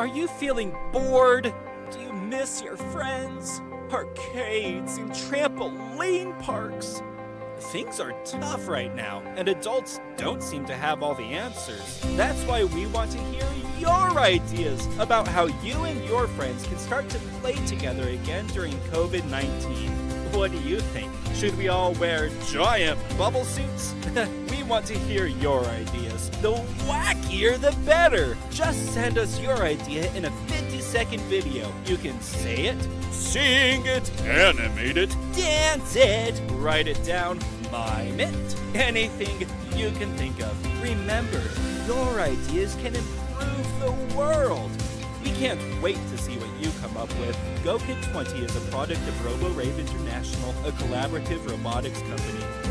Are you feeling bored? Do you miss your friends? Arcades and trampoline parks? Things are tough right now, and adults don't seem to have all the answers. That's why we want to hear your ideas about how you and your friends can start to play together again during COVID 19. What do you think? Should we all wear giant bubble suits? we want to hear your ideas. The wackier, the better. Just send us your idea in a 50 second video. You can say it, sing it, animate it, dance it, write it down, mime it, anything you can think of. Remember, your ideas can improve the world. Can't wait to see what you come up with. GoKid 20 is a product of RoboRave International, a collaborative robotics company.